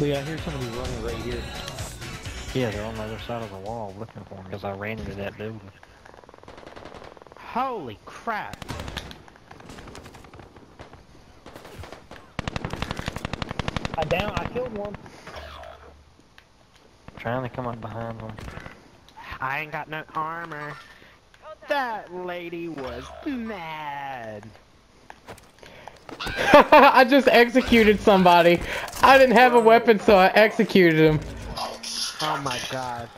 Lee, I hear somebody running right here. Yeah, they're on the other side of the wall looking for me because I ran into that building. Holy crap! I down. I killed one. Trying to come up behind them. I ain't got no armor. That lady was mad. I just executed somebody. I didn't have a weapon, so I executed him. Oh my god.